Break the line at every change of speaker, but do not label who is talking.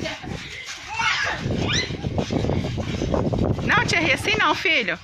Yeah. tia Rê assim não, filho.